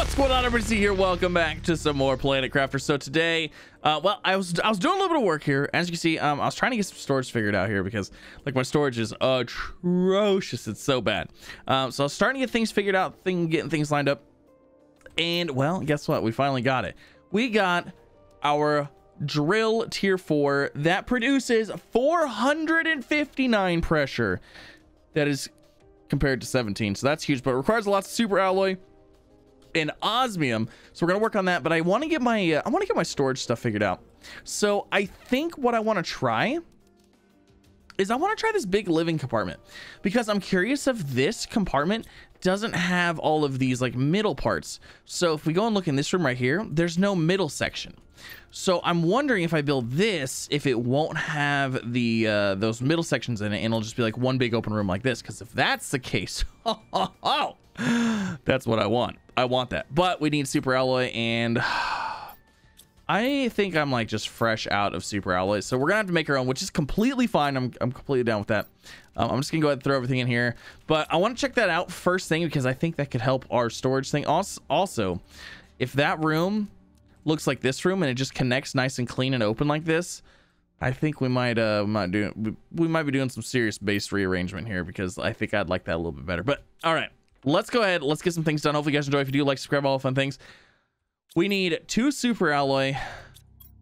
What's going on, everybody? Here, welcome back to some more Planet Crafter. So today, uh, well, I was I was doing a little bit of work here. As you can see, um, I was trying to get some storage figured out here because like my storage is atrocious. It's so bad. Um, so I was starting to get things figured out, thing getting things lined up, and well, guess what? We finally got it. We got our drill tier four that produces 459 pressure. That is compared to 17, so that's huge. But it requires lots of super alloy and osmium. So we're gonna work on that but i want to get my uh, i want to get my storage stuff figured out. So i think what i want to try is i want to try this big living compartment because i'm curious if this compartment doesn't have all of these like middle parts. So if we go and look in this room right here there's no middle section. So i'm wondering if i build this if it won't have the uh those middle sections in it and it'll just be like one big open room like this because if that's the case oh that's what i want I want that. But we need super alloy and I think I'm like just fresh out of super alloy. So we're gonna have to make our own, which is completely fine. I'm, I'm completely down with that. Um, I'm just gonna go ahead and throw everything in here. But I want to check that out first thing because I think that could help our storage thing. Also, also, if that room looks like this room and it just connects nice and clean and open like this, I think we might uh might do we might be doing some serious base rearrangement here because I think I'd like that a little bit better. But all right let's go ahead. Let's get some things done. Hopefully you guys enjoy. If you do, like, subscribe, all the fun things. We need two super alloy,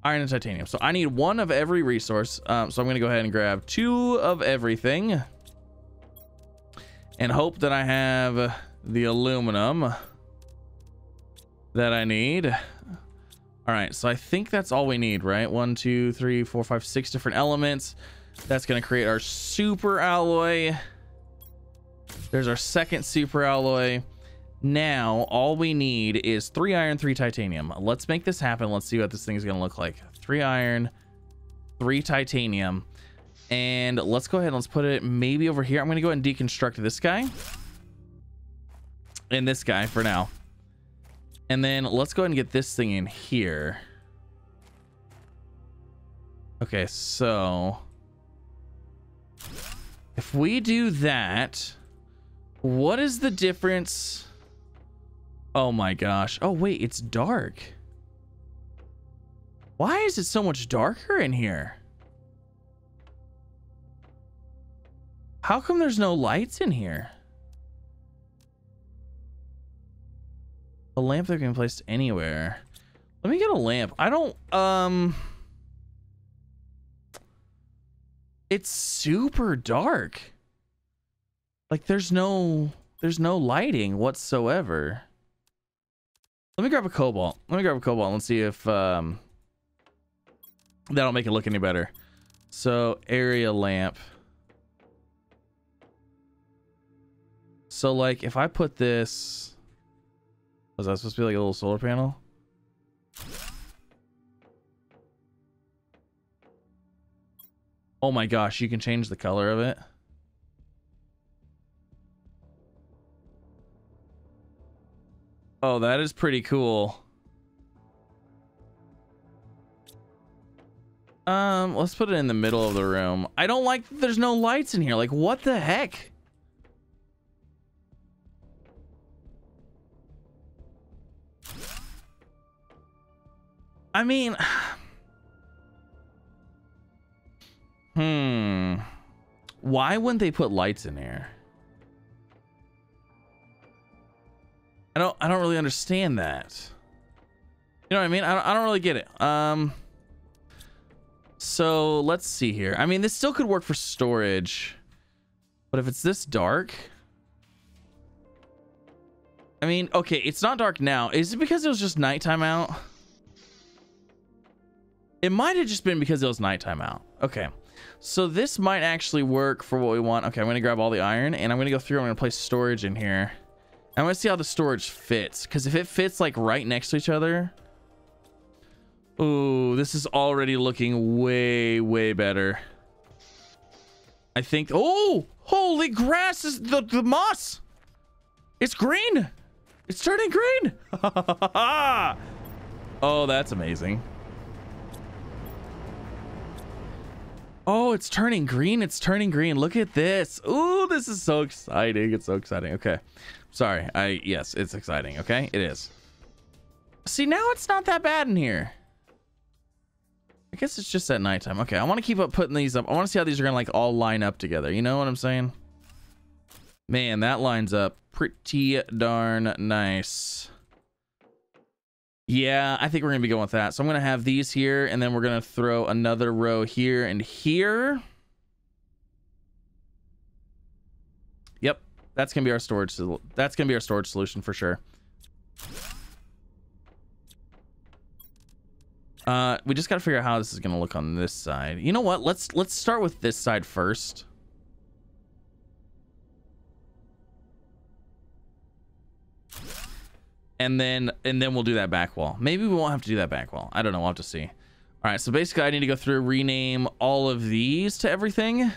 iron and titanium. So I need one of every resource. Um, so I'm going to go ahead and grab two of everything. And hope that I have the aluminum that I need. All right, so I think that's all we need, right? One, two, three, four, five, six different elements. That's going to create our super alloy. There's our second super alloy. Now, all we need is three iron, three titanium. Let's make this happen. Let's see what this thing is going to look like. Three iron, three titanium. And let's go ahead and let's put it maybe over here. I'm going to go ahead and deconstruct this guy. And this guy for now. And then let's go ahead and get this thing in here. Okay, so... If we do that... What is the difference? Oh my gosh. Oh, wait, it's dark. Why is it so much darker in here? How come there's no lights in here? A lamp that can be placed anywhere. Let me get a lamp. I don't, um... It's super dark. Like there's no there's no lighting whatsoever. Let me grab a cobalt. Let me grab a cobalt and see if um that'll make it look any better. So area lamp. So like if I put this was that supposed to be like a little solar panel? Oh my gosh, you can change the color of it. Oh, that is pretty cool. Um, let's put it in the middle of the room. I don't like there's no lights in here. Like, what the heck? I mean... Hmm. Why wouldn't they put lights in here? I don't I don't really understand that. You know what I mean? I don't, I don't really get it. Um so let's see here. I mean, this still could work for storage. But if it's this dark, I mean, okay, it's not dark now. Is it because it was just nighttime out? It might have just been because it was nighttime out. Okay. So this might actually work for what we want. Okay, I'm going to grab all the iron and I'm going to go through. I'm going to place storage in here. I want to see how the storage fits. Because if it fits like right next to each other. Ooh, this is already looking way, way better. I think. Oh, holy grass is the, the moss. It's green. It's turning green. oh, that's amazing. Oh, it's turning green. It's turning green. Look at this. Ooh, this is so exciting. It's so exciting. Okay. Sorry. I yes, it's exciting. Okay, it is. See, now it's not that bad in here. I guess it's just at nighttime. Okay, I want to keep up putting these up. I want to see how these are to like all line up together. You know what I'm saying? Man, that lines up pretty darn nice. Yeah, I think we're going to be going with that. So I'm going to have these here, and then we're going to throw another row here and here. That's to be our storage. That's to be our storage solution for sure. Uh, we just got to figure out how this is to look on this side. You know what? Let's let's start with this side first. And then and then we'll do that back wall. Maybe we won't have to do that back wall. I don't know. We'll have to see. All right. So basically, I need to go through, rename all of these to everything,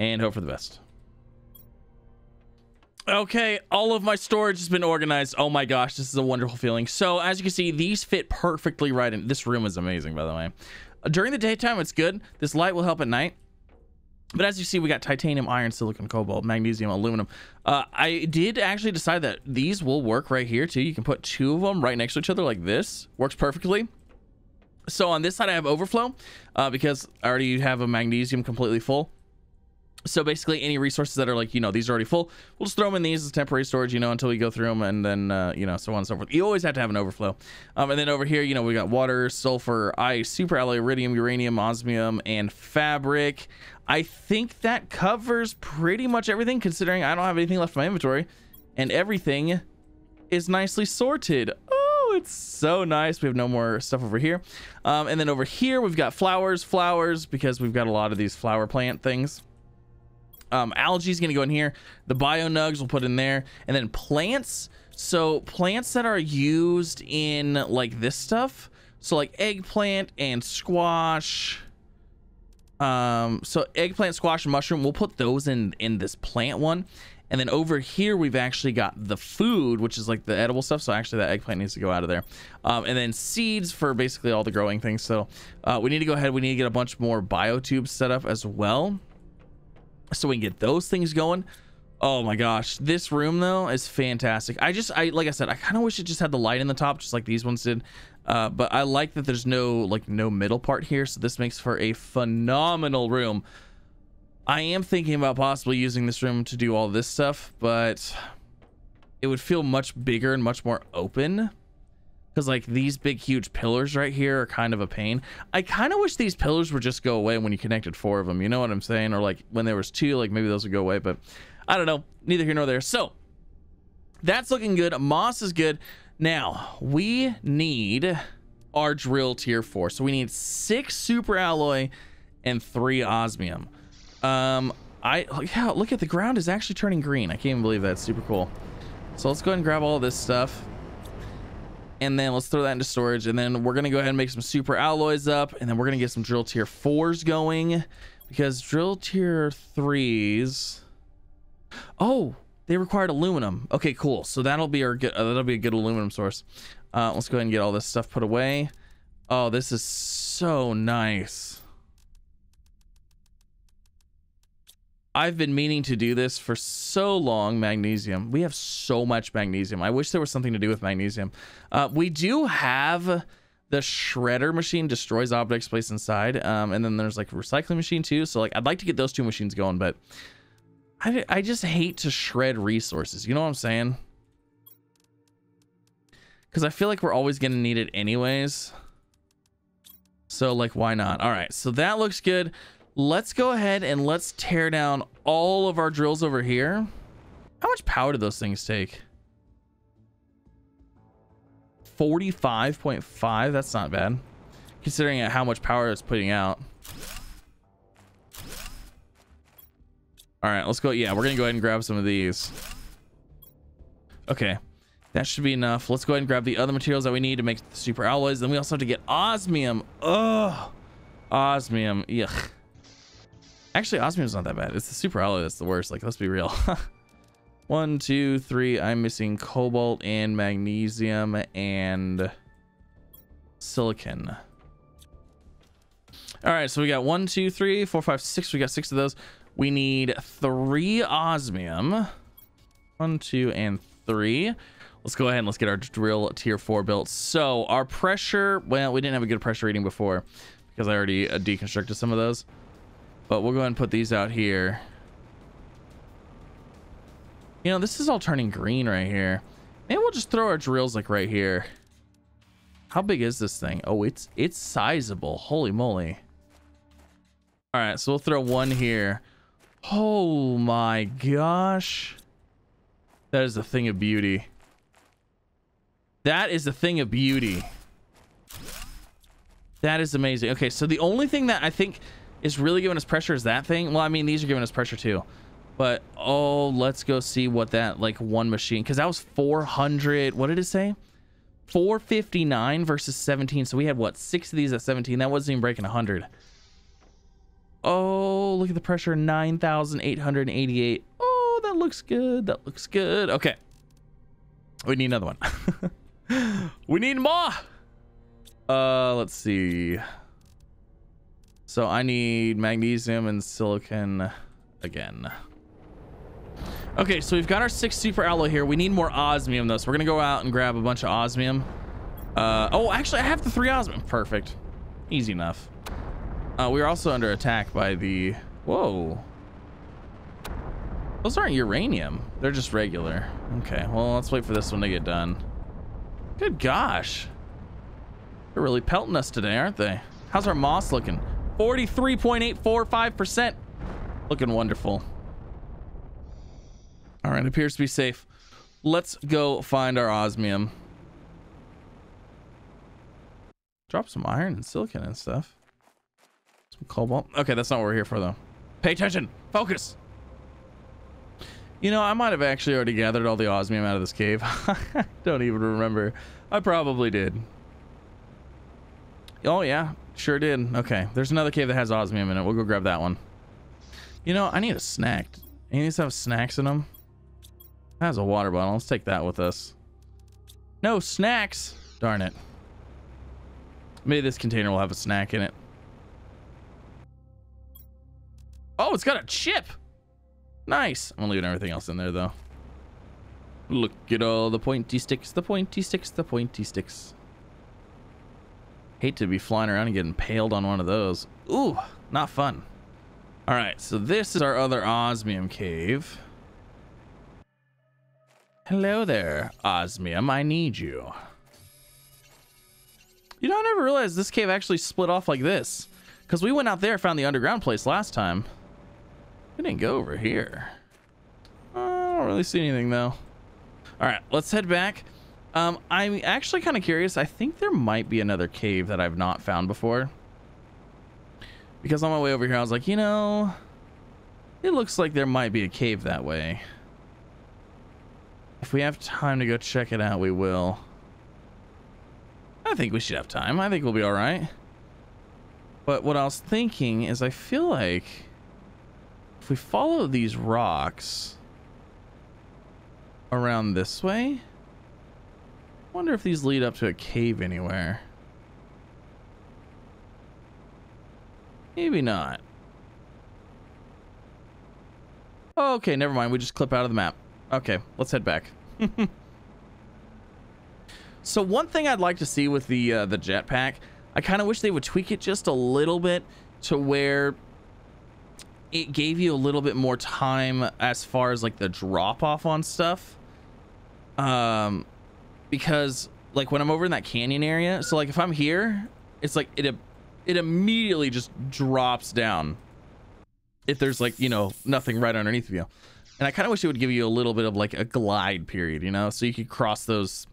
and hope for the best. Okay, all of my storage has been organized. Oh my gosh, this is a wonderful feeling. So as you can see, these fit perfectly right in. This room is amazing, by the way. Uh, during the daytime, it's good. This light will help at night. But as you see, we got titanium, iron, silicon, cobalt, magnesium, aluminum. Uh, I did actually decide that these will work right here too. You can put two of them right next to each other like this. Works perfectly. So on this side, I have overflow uh, because I already have a magnesium completely full so basically any resources that are like you know these are already full we'll just throw them in these as temporary storage you know until we go through them and then uh, you know so on and so forth. You always have to have an overflow. Um, and then over here you know we got water sulfur ice super alloy iridium uranium osmium and fabric. I think that covers pretty much everything considering i don't have anything left in my inventory and everything is nicely sorted. Oh it's so nice. We have no more stuff over here. Um, and then over here we've got flowers flowers because we've got a lot of these flower plant things um, algae is going to go in here. The bio nugs we'll put in there. And then plants. So plants that are used in like this stuff. So like eggplant and squash. Um, so eggplant, squash, and mushroom, we'll put those in, in this plant one. And then over here, we've actually got the food, which is like the edible stuff. So actually that eggplant needs to go out of there. Um, and then seeds for basically all the growing things. So uh, we need to go ahead. We need to get a bunch more biotubes set up as well so we can get those things going. Oh my gosh this room though is fantastic. I just i like i said i kind of wish it just had the light in the top just like these ones did. Uh, but i like that there's no like no middle part here so this makes for a phenomenal room. I am thinking about possibly using this room to do all this stuff but it would feel much bigger and much more open because like these big huge pillars right here are kind of a pain. I kind of wish these pillars would just go away when you connected four of them you know what i'm saying? Or like when there was two like maybe those would go away but i don't know. Neither here nor there. So that's looking good. Moss is good. Now we need our drill tier four. So we need six super alloy and three osmium. Um i yeah look at the ground is actually turning green. I can't even believe that. super cool. So let's go ahead and grab all this stuff and then let's throw that into storage. And then we're gonna go ahead and make some super alloys up. And then we're gonna get some drill tier fours going. Because drill tier threes oh they required aluminum. Okay cool. So that'll be our good uh, that'll be a good aluminum source. Uh, let's go ahead and get all this stuff put away. Oh this is so nice I've been meaning to do this for so long. Magnesium. We have so much magnesium. I wish there was something to do with magnesium. Uh, we do have the shredder machine destroys objects placed inside. Um, and then there's like a recycling machine too. So like I'd like to get those two machines going, but I, I just hate to shred resources. You know what I'm saying? Because I feel like we're always going to need it anyways. So like, why not? All right. So that looks good let's go ahead and let's tear down all of our drills over here. How much power do those things take? 45.5? That's not bad. Considering how much power it's putting out. All right, let's go. Yeah, we're going to go ahead and grab some of these. Okay, that should be enough. Let's go ahead and grab the other materials that we need to make the super alloys. Then we also have to get osmium. Ugh. Osmium. Yuck. Actually, osmium's not that bad. It's the super alloy that's the worst. Like, let's be real. One, two, three. I'm missing cobalt and magnesium and silicon. All right, so we got one, two, three, four, five, six. We got six of those. We need three osmium. One, two, and three. let's go ahead and let's get our drill tier four built. So our pressure, well, we didn't have a good pressure reading before because I already uh, deconstructed some of those. But we'll go ahead and put these out here. You know, this is all turning green right here. Maybe we'll just throw our drills like right here. How big is this thing? Oh, it's it's sizable. Holy moly. All right, so we'll throw one here. Oh my gosh. That is a thing of beauty. That is a thing of beauty. That is amazing. Okay, so the only thing that I think is really giving us pressure is that thing. Well, I mean, these are giving us pressure too. But, oh, let's go see what that, like, one machine... Because that was 400... What did it say? 459 versus 17. So we had, what, six of these at 17. That wasn't even breaking 100. Oh, look at the pressure. 9,888. Oh, that looks good. That looks good. Okay. We need another one. we need more. Uh, let's see. So I need magnesium and silicon again. Okay, so we've got our six super alloy here. We need more osmium though, so we're gonna go out and grab a bunch of osmium. Uh, oh, actually, I have the three osmium. Perfect. Easy enough. Uh, we are also under attack by the... Whoa. Those aren't uranium. They're just regular. Okay, well, let's wait for this one to get done. Good gosh. They're really pelting us today, aren't they? How's our moss looking? 43.845%. Looking wonderful. All right, appears to be safe. Let's go find our osmium. Drop some iron and silicon and stuff. Some cobalt. Okay, that's not what we're here for, though. Pay attention. Focus. You know, I might have actually already gathered all the osmium out of this cave. I Don't even remember. I probably did. Oh, yeah. Sure did. Okay. There's another cave that has osmium in it. We'll go grab that one. You know, I need a snack. Any of have snacks in them? That has a water bottle. Let's take that with us. No snacks. Darn it. Maybe this container will have a snack in it. Oh, it's got a chip. Nice. I'm leaving everything else in there, though. Look at all the pointy sticks, the pointy sticks, the pointy sticks. Hate to be flying around and getting impaled on one of those. Ooh, not fun. All right, so this is our other osmium cave. Hello there, osmium. I need you. You know, I never realized this cave actually split off like this. Because we went out there, found the underground place last time. We didn't go over here. I don't really see anything, though. All right, let's head back. Um, I'm actually kind of curious. I think there might be another cave that I've not found before. Because on my way over here, I was like, you know, it looks like there might be a cave that way. If we have time to go check it out, we will. I think we should have time. I think we'll be all right. But what I was thinking is I feel like if we follow these rocks around this way, wonder if these lead up to a cave anywhere. Maybe not. Okay, never mind. We just clip out of the map. Okay, let's head back. so one thing I'd like to see with the uh, the jetpack, I kind of wish they would tweak it just a little bit to where it gave you a little bit more time as far as like the drop off on stuff. Um, because like when I'm over in that canyon area, so like if I'm here, it's like it it immediately just drops down. If there's like you know nothing right underneath of you. And I kind of wish it would give you a little bit of like a glide period, you know, so you could cross those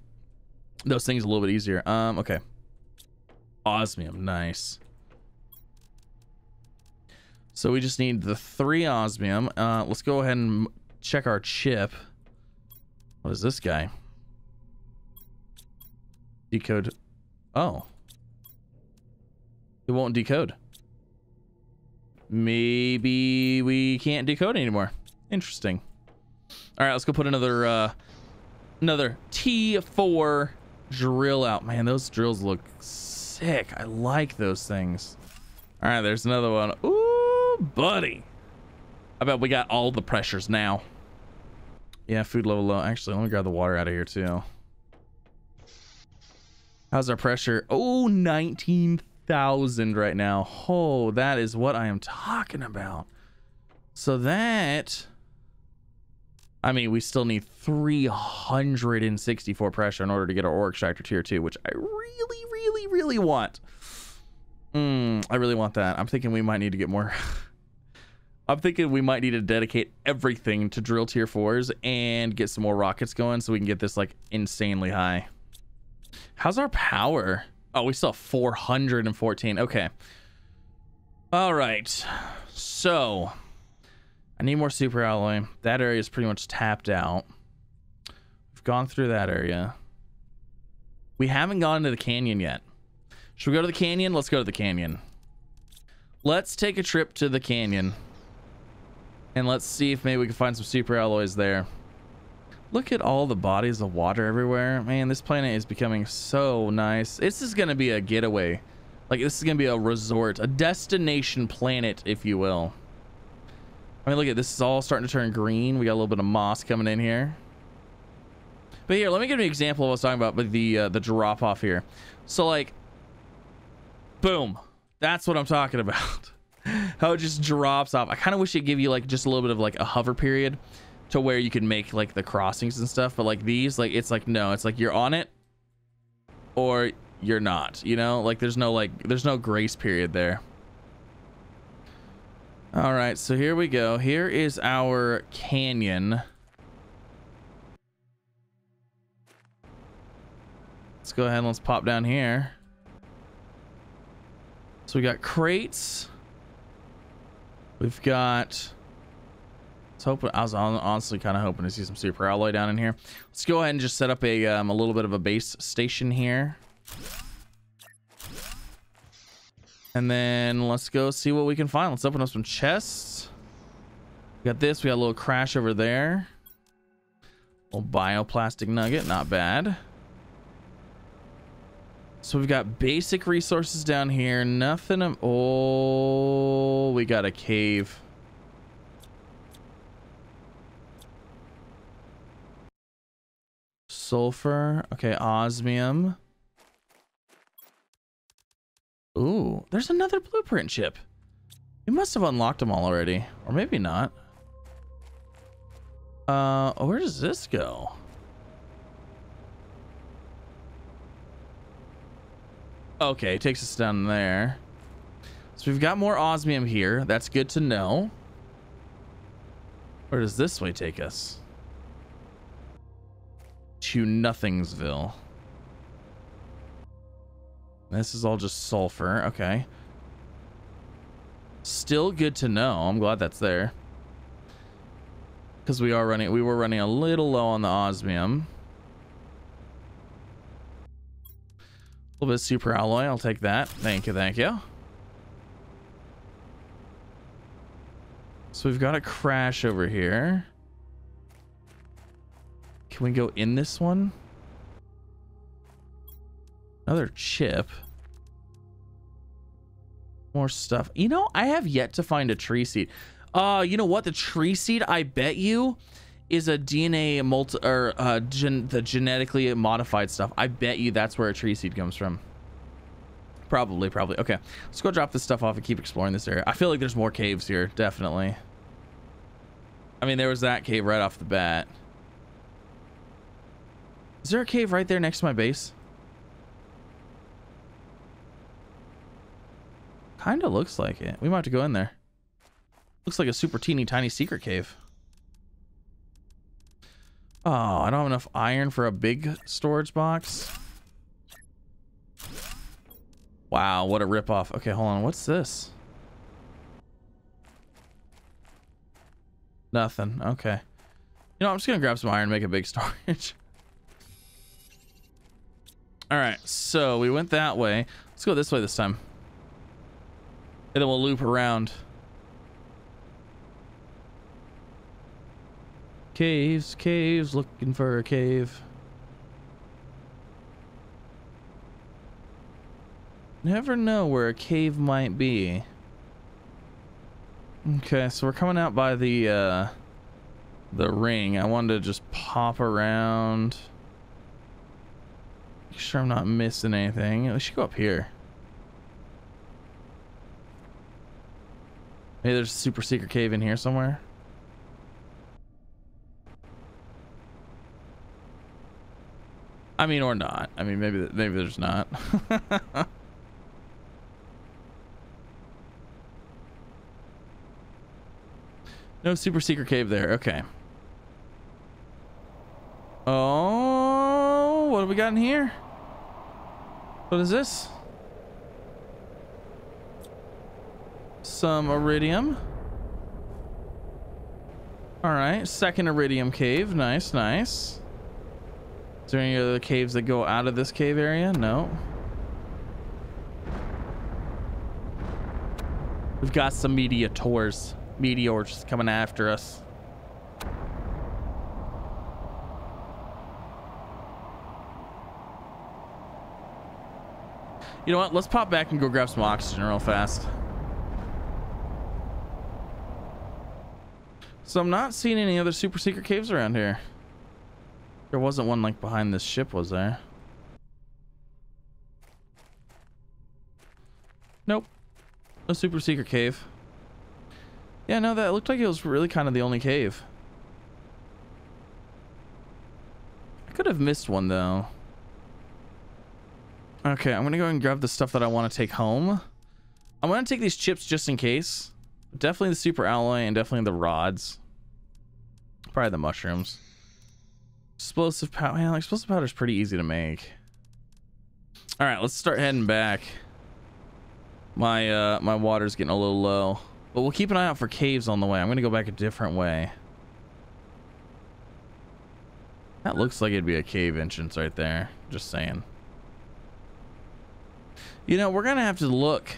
those things a little bit easier. Um, okay. Osmium, nice. So we just need the three osmium. Uh, let's go ahead and check our chip. What is this guy? Decode. Oh. It won't decode. Maybe we can't decode anymore. Interesting. All right, let's go put another uh another T4 drill out. Man, those drills look sick. I like those things. All right, there's another one. Ooh, buddy. I bet we got all the pressures now. Yeah, food level low. Actually, let me grab the water out of here too. How's our pressure? Oh, 19,000 right now. Oh, that is what I am talking about. So that... I mean, we still need 364 pressure in order to get our ore extractor tier 2, which I really, really, really want. Mm, I really want that. I'm thinking we might need to get more... I'm thinking we might need to dedicate everything to drill tier 4s and get some more rockets going so we can get this, like, insanely high. How's our power? Oh, we still have 414. Okay. All right. So, I need more super alloy. That area is pretty much tapped out. We've gone through that area. We haven't gone to the canyon yet. Should we go to the canyon? Let's go to the canyon. Let's take a trip to the canyon. And let's see if maybe we can find some super alloys there. Look at all the bodies of water everywhere. Man, this planet is becoming so nice. This is going to be a getaway. Like, this is going to be a resort, a destination planet, if you will. I mean, look at this is all starting to turn green. We got a little bit of moss coming in here. But here, let me give you an example of what I was talking about with the, uh, the drop off here. So, like, boom. That's what I'm talking about. How it just drops off. I kind of wish it'd give you, like, just a little bit of, like, a hover period to where you can make like the crossings and stuff but like these like it's like no it's like you're on it or you're not you know? Like there's no like there's no grace period there. All right so here we go. Here is our canyon. Let's go ahead and let's pop down here. So we got crates. We've got was hoping I was honestly kind of hoping to see some super alloy down in here. Let's go ahead and just set up a um, a little bit of a base station here. And then let's go see what we can find. Let's open up some chests. We got this. We got a little crash over there. Little bioplastic nugget. Not bad. So we've got basic resources down here. Nothing. Oh, we got a cave. Sulfur. Okay, osmium. Ooh, there's another blueprint chip. We must have unlocked them all already. Or maybe not. Uh, where does this go? Okay, it takes us down there. So we've got more osmium here. That's good to know. Where does this way take us? To Nothingsville. This is all just sulfur. Okay. Still good to know. I'm glad that's there. Because we are running, we were running a little low on the osmium. A little bit of super alloy. I'll take that. Thank you. Thank you. So we've got a crash over here. Can we go in this one? Another chip. More stuff. You know, I have yet to find a tree seed. Uh, you know what? The tree seed, I bet you, is a DNA multi or uh, gen the genetically modified stuff. I bet you that's where a tree seed comes from. Probably, probably. Okay, let's go drop this stuff off and keep exploring this area. I feel like there's more caves here, definitely. I mean, there was that cave right off the bat. Is there a cave right there next to my base? Kind of looks like it. We might have to go in there. Looks like a super teeny tiny secret cave. Oh, I don't have enough iron for a big storage box. Wow, what a ripoff. Okay, hold on. What's this? Nothing. Okay. You know, I'm just going to grab some iron and make a big storage. All right, so we went that way. Let's go this way this time. And then we'll loop around. Caves, caves, looking for a cave. Never know where a cave might be. Okay, so we're coming out by the, uh, the ring. I wanted to just pop around. Make sure I'm not missing anything. We should go up here. Maybe there's a super secret cave in here somewhere. I mean, or not. I mean, maybe maybe there's not. no super secret cave there. Okay. Oh, what have we got in here? What is this? Some iridium. All right, second iridium cave. Nice, nice. Is there any other caves that go out of this cave area? No. We've got some meteors. Meteors coming after us. You know what? Let's pop back and go grab some oxygen real fast. So I'm not seeing any other super secret caves around here. There wasn't one like behind this ship, was there? Nope. A super secret cave. Yeah, no, that looked like it was really kind of the only cave. I could have missed one though. Okay, I'm gonna go and grab the stuff that I want to take home. I'm gonna take these chips just in case. Definitely the super alloy and definitely the rods. Probably the mushrooms. Explosive powder. Yeah, explosive powder is pretty easy to make. All right, let's start heading back. My uh, my water's getting a little low, but we'll keep an eye out for caves on the way. I'm gonna go back a different way. That looks like it'd be a cave entrance right there. Just saying. You know, we're gonna have to look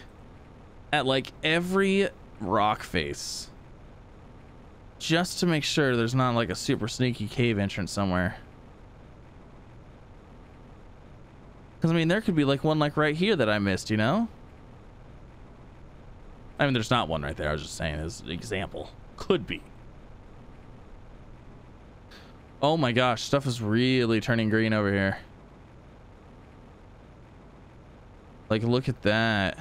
at like every rock face just to make sure there's not like a super sneaky cave entrance somewhere. Because, I mean, there could be like one like right here that I missed, you know? I mean, there's not one right there. I was just saying as an example. Could be. Oh my gosh, stuff is really turning green over here. Like, look at that.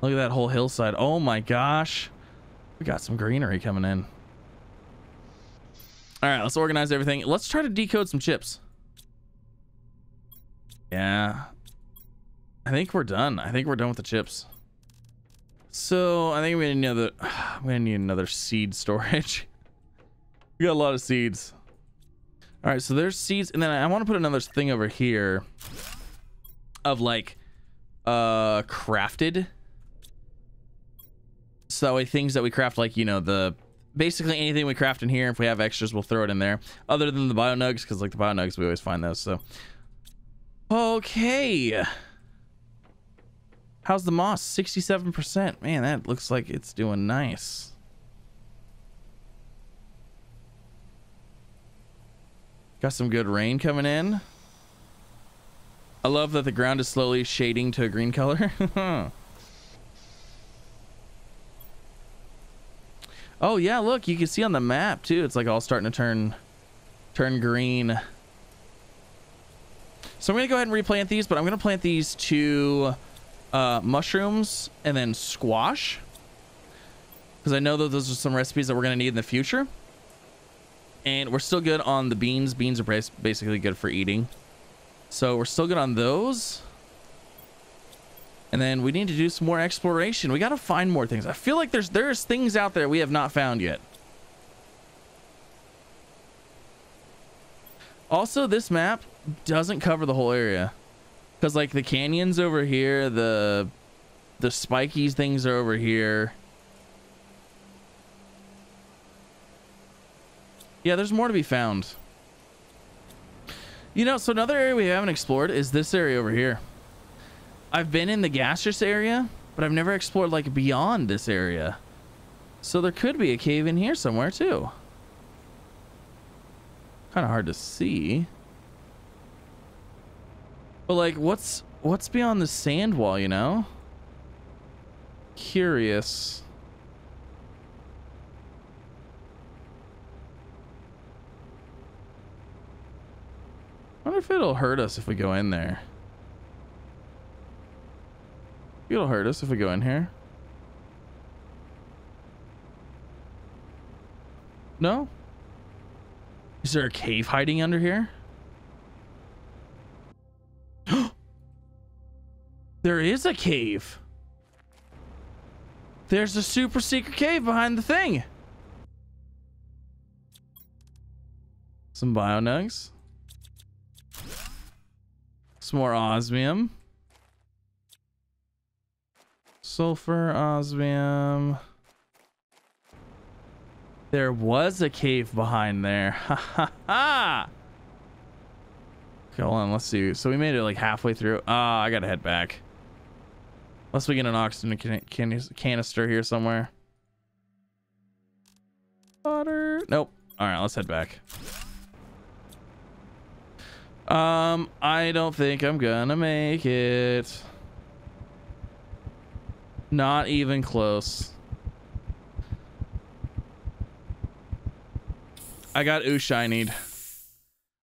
Look at that whole hillside. Oh my gosh. We got some greenery coming in. All right, let's organize everything. Let's try to decode some chips. Yeah. I think we're done. I think we're done with the chips. So I think we need another. We need another seed storage. we got a lot of seeds. All right, so there's seeds, and then I want to put another thing over here of like uh crafted so things that we craft, like, you know, the basically anything we craft in here, if we have extras, we'll throw it in there. Other than the bio nugs, because like the bio nugs, we always find those. So, okay. How's the moss? 67%. Man, that looks like it's doing nice. Got some good rain coming in. I love that the ground is slowly shading to a green color. Oh yeah, look, you can see on the map too. It's like all starting to turn turn green. So I'm gonna go ahead and replant these, but I'm gonna plant these to uh, mushrooms and then squash. Because I know that those are some recipes that we're gonna need in the future. And we're still good on the beans. Beans are basically good for eating. So we're still good on those. And then we need to do some more exploration. We got to find more things. I feel like there's there's things out there we have not found yet. Also, this map doesn't cover the whole area. Because, like, the canyons over here, the the spiky things are over here. Yeah, there's more to be found. You know, so another area we haven't explored is this area over here. I've been in the gaseous area, but I've never explored like beyond this area. So there could be a cave in here somewhere too. Kind of hard to see. But like what's what's beyond the sand wall, you know? Curious. Wonder if it'll hurt us if we go in there. It'll hurt us if we go in here. No? Is there a cave hiding under here? there is a cave. There's a super secret cave behind the thing. Some bionugs. Some more osmium. Sulfur, osmium. There was a cave behind there. Ha ha ha! Hold on, let's see. So we made it like halfway through. Ah, I gotta head back. Unless we get an oxygen can can canister here somewhere. Water. Nope. All right, let's head back. Um, I don't think I'm gonna make it. Not even close. I got ooh shinied.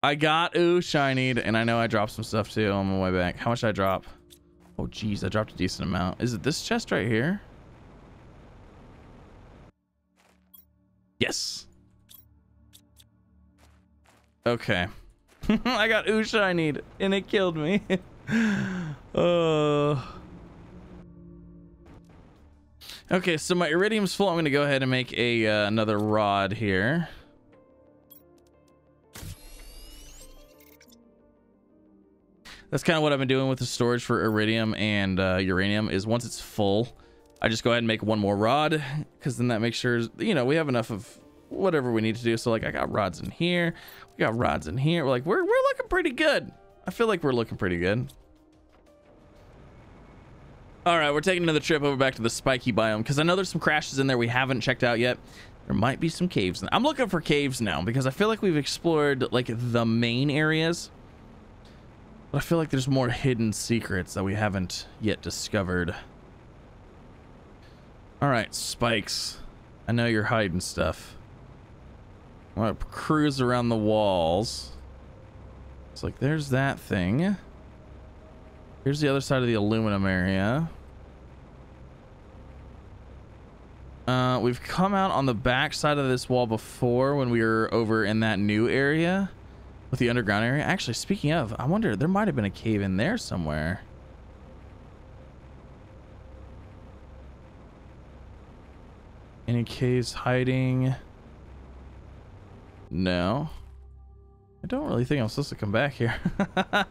I got ooh shinied, and I know I dropped some stuff too on my way back. How much did I drop? Oh, geez, I dropped a decent amount. Is it this chest right here? Yes. Okay. I got Usha I need, and it killed me. uh... Okay, so my iridium's full. I'm going to go ahead and make a uh, another rod here. that's kind of what I've been doing with the storage for iridium and uh, uranium is once it's full, I just go ahead and make one more rod because then that makes sure, you know, we have enough of whatever we need to do. So like I got rods in here, we got rods in here. We're like, we're, we're looking pretty good. I feel like we're looking pretty good. All right, we're taking another trip over back to the spiky biome because I know there's some crashes in there we haven't checked out yet. There might be some caves. I'm looking for caves now because I feel like we've explored like the main areas. But I feel like there's more hidden secrets that we haven't yet discovered. Alright, spikes. I know you're hiding stuff. I'm gonna cruise around the walls. It's like, there's that thing. Here's the other side of the aluminum area. Uh, we've come out on the back side of this wall before when we were over in that new area. With the underground area? Actually, speaking of, I wonder, there might have been a cave in there somewhere. Any caves hiding? No. I don't really think I'm supposed to come back here.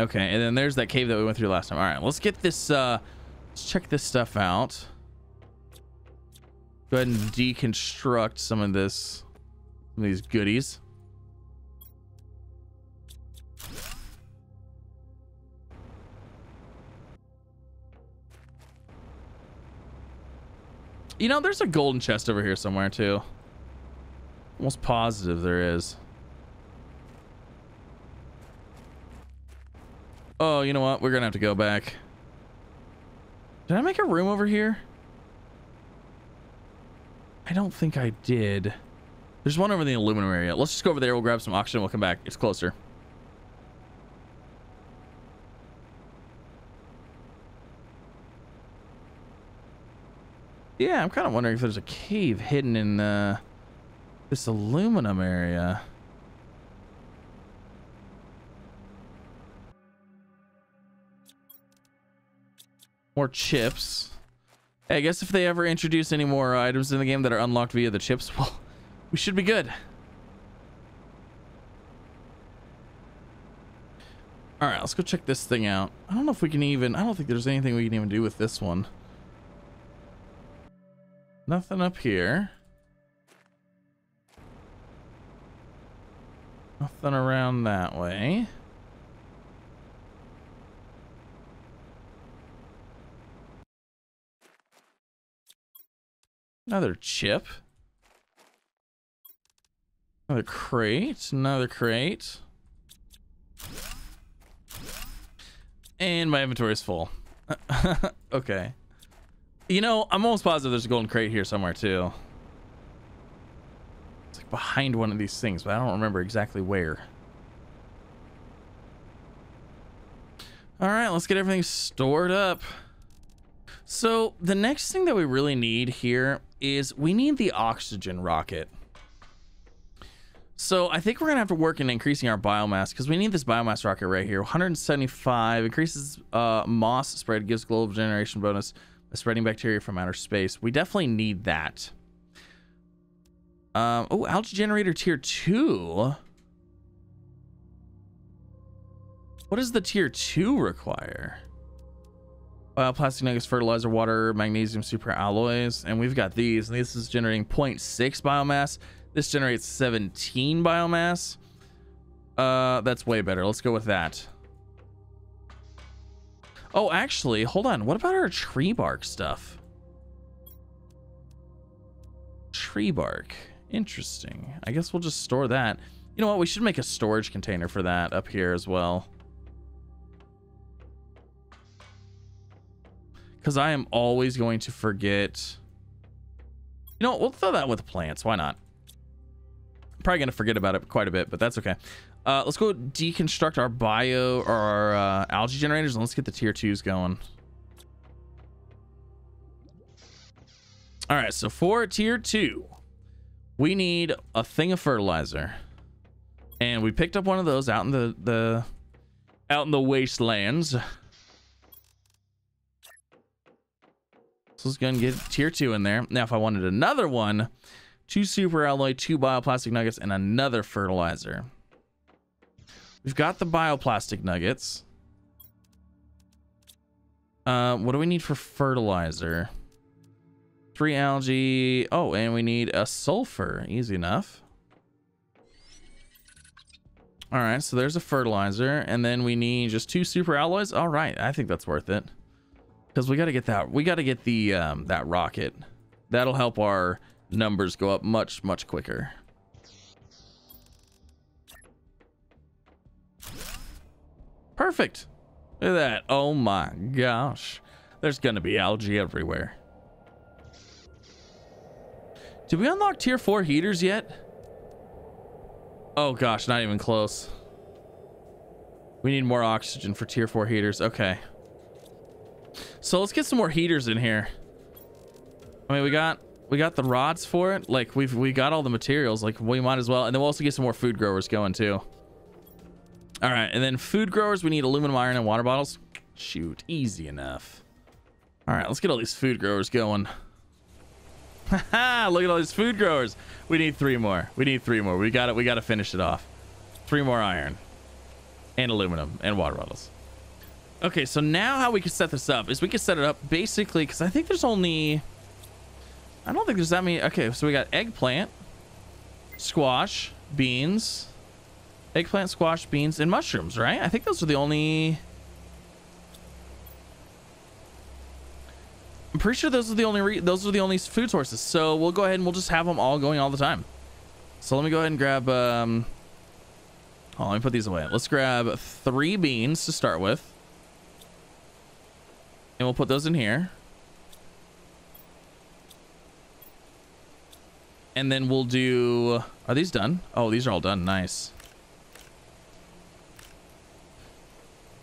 Okay, and then there's that cave that we went through last time. All right, let's get this, uh, let's check this stuff out. Go ahead and deconstruct some of this, some of these goodies. You know, there's a golden chest over here somewhere too. Almost positive there is. Oh, you know what? We're gonna have to go back. Did I make a room over here? I don't think I did. There's one over in the aluminum area. Let's just go over there. We'll grab some oxygen. We'll come back. It's closer. Yeah, I'm kind of wondering if there's a cave hidden in uh, this aluminum area. More chips. Hey, I guess if they ever introduce any more items in the game that are unlocked via the chips, well, we should be good. All right, let's go check this thing out. I don't know if we can even, I don't think there's anything we can even do with this one. Nothing up here. Nothing around that way. Another chip. Another crate. Another crate. And my inventory is full. okay. You know, I'm almost positive there's a golden crate here somewhere too. It's like behind one of these things, but I don't remember exactly where. All right, let's get everything stored up. So the next thing that we really need here is we need the oxygen rocket. So I think we're gonna have to work in increasing our biomass because we need this biomass rocket right here. 175 increases uh, moss spread, gives global generation bonus spreading bacteria from outer space. We definitely need that. Um, oh, algae generator tier two. What does the tier two require? plastic nuggets, fertilizer, water, magnesium super alloys, and we've got these. And this is generating 0.6 biomass. This generates 17 biomass. Uh, that's way better. Let's go with that. Oh, actually, hold on. What about our tree bark stuff? Tree bark. Interesting. I guess we'll just store that. You know what? We should make a storage container for that up here as well. Because I am always going to forget. You know, we'll throw that with plants. Why not? I'm probably going to forget about it quite a bit, but that's okay. Uh, let's go deconstruct our bio or our uh, algae generators and let's get the tier twos going. All right, so for tier two, we need a thing of fertilizer. And we picked up one of those out in the, the out in the wastelands. So let's go and get tier two in there. Now, if I wanted another one, two super alloy, two bioplastic nuggets, and another fertilizer. We've got the bioplastic nuggets. Uh, what do we need for fertilizer? Three algae. Oh, and we need a sulfur. Easy enough. All right, so there's a fertilizer, and then we need just two super alloys. All right, I think that's worth it because we got to get that. We got to get the um, that rocket. That'll help our numbers go up much, much quicker. Perfect. Look at that. Oh my gosh. There's going to be algae everywhere. Did we unlock tier 4 heaters yet? Oh gosh, not even close. We need more oxygen for tier 4 heaters. Okay. So let's get some more heaters in here. I mean, we got we got the rods for it. Like we've we got all the materials. Like we might as well. And then we'll also get some more food growers going too. All right, and then food growers. We need aluminum, iron, and water bottles. Shoot, easy enough. All right, let's get all these food growers going. Look at all these food growers. We need three more. We need three more. We got it. We got to finish it off. Three more iron and aluminum and water bottles. Okay, so now how we can set this up is we can set it up basically because I think there's only I don't think there's that many. Okay, so we got eggplant, squash, beans, eggplant, squash, beans, and mushrooms, right? I think those are the only... I'm pretty sure those are the only those are the only food sources. So we'll go ahead and we'll just have them all going all the time. So let me go ahead and grab... Um, oh, let me put these away. Let's grab three beans to start with. And we'll put those in here. And then we'll do... Are these done? Oh, these are all done. Nice.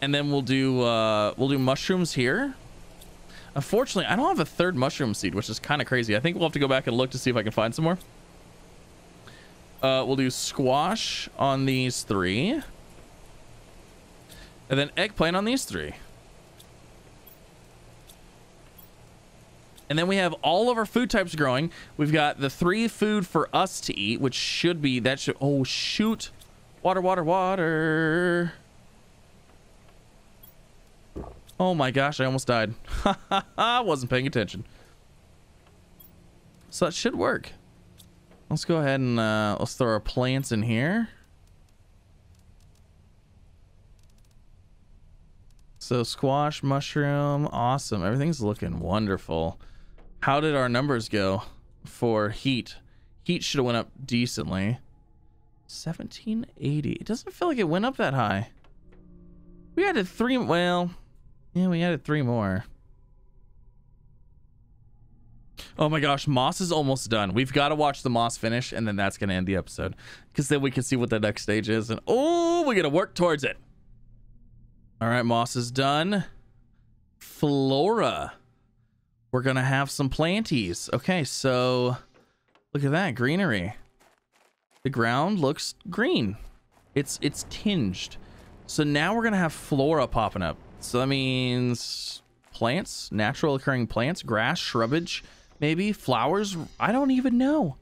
And then we'll do uh, we'll do mushrooms here. Unfortunately, I don't have a third mushroom seed, which is kind of crazy. I think we'll have to go back and look to see if I can find some more. Uh, we'll do squash on these three. And then eggplant on these three. And then we have all of our food types growing. We've got the three food for us to eat, which should be, that should, oh shoot. Water, water, water. Oh my gosh, I almost died. I wasn't paying attention. So that should work. Let's go ahead and uh, let's throw our plants in here. So squash, mushroom, awesome. Everything's looking wonderful. How did our numbers go for heat? Heat should have went up decently. 1780. It doesn't feel like it went up that high. We had a three, well, Yeah, we added three more. Oh my gosh, Moss is almost done. We've got to watch the Moss finish, and then that's going to end the episode. Because then we can see what the next stage is. And oh, we're going to work towards it. All right, Moss is done. Flora. We're going to have some planties. Okay, so look at that greenery. The ground looks green. It's it's tinged. So now we're going to have flora popping up. So that means plants, natural occurring plants, grass, shrubbage, maybe flowers. I don't even know.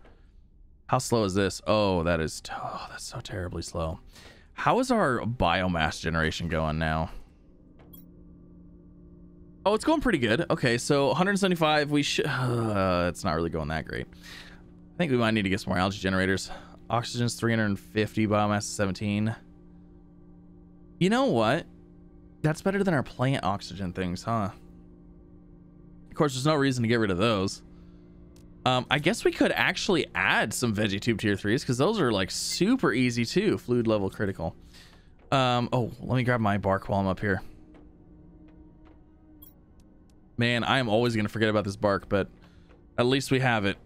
How slow is this? Oh, that is oh, that's so terribly slow. How is our biomass generation going now? Oh, it's going pretty good. Okay, so 175. We should. Uh, it's not really going that great. I think we might need to get some more algae generators. Oxygen's 350, biomass 17. You know what? That's better than our plant oxygen things, huh? Of course, there's no reason to get rid of those. Um, I guess we could actually add some veggie tube tier 3s because those are like super easy too. Fluid level critical. Um, oh, let me grab my bark while I'm up here. Man, I am always going to forget about this bark, but at least we have it.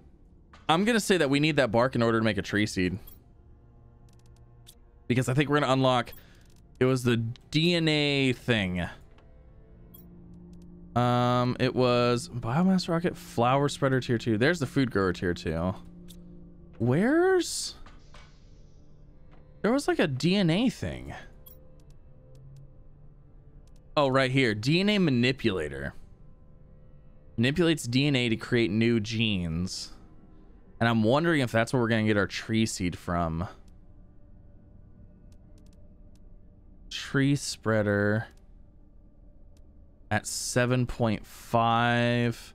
I'm going to say that we need that bark in order to make a tree seed. Because I think we're going to unlock... It was the DNA thing. Um, it was biomass rocket, flower spreader tier two. There's the food grower tier two. Where's... There was like a DNA thing. Oh, right here. DNA manipulator. Manipulates DNA to create new genes. And I'm wondering if that's where we're going to get our tree seed from. Tree spreader at 7.5.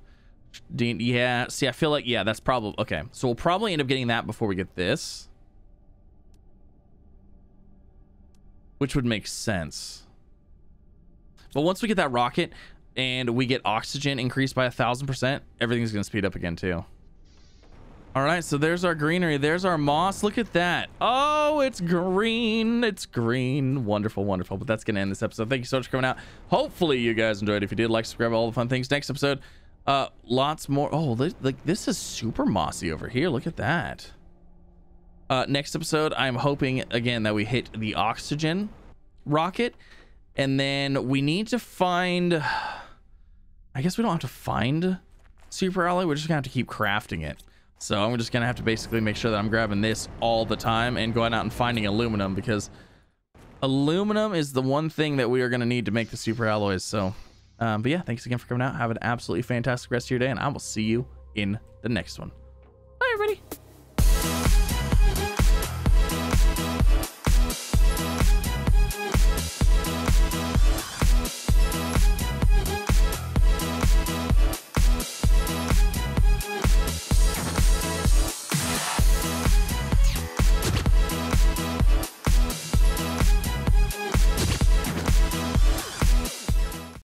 Yeah, see, I feel like, yeah, that's probably, okay. So we'll probably end up getting that before we get this. Which would make sense. But once we get that rocket and we get oxygen increased by a thousand percent, everything's going to speed up again too. All right, so there's our greenery. There's our moss. Look at that. Oh, it's green. It's green. Wonderful, wonderful. But that's going to end this episode. Thank you so much for coming out. Hopefully you guys enjoyed. If you did, like, subscribe, all the fun things. Next episode, uh, lots more. Oh, like this is super mossy over here. Look at that. Uh, next episode, I'm hoping, again, that we hit the oxygen rocket. And then we need to find... I guess we don't have to find super alloy. We're just going to have to keep crafting it. So I'm just going to have to basically make sure that I'm grabbing this all the time and going out and finding aluminum because aluminum is the one thing that we are going to need to make the super alloys. So, um, but yeah, thanks again for coming out. Have an absolutely fantastic rest of your day and I will see you in the next one.